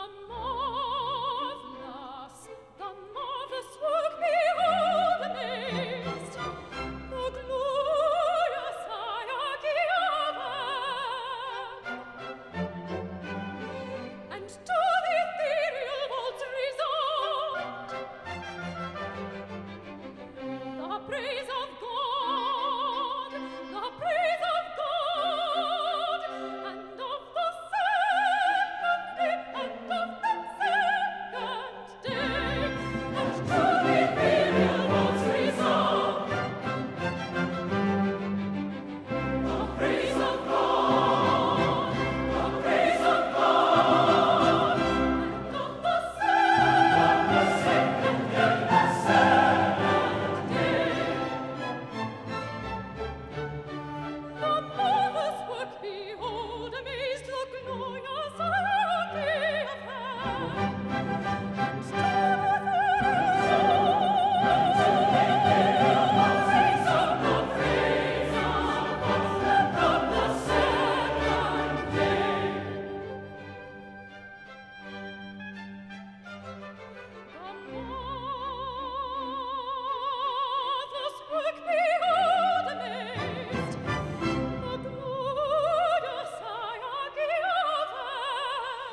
amor.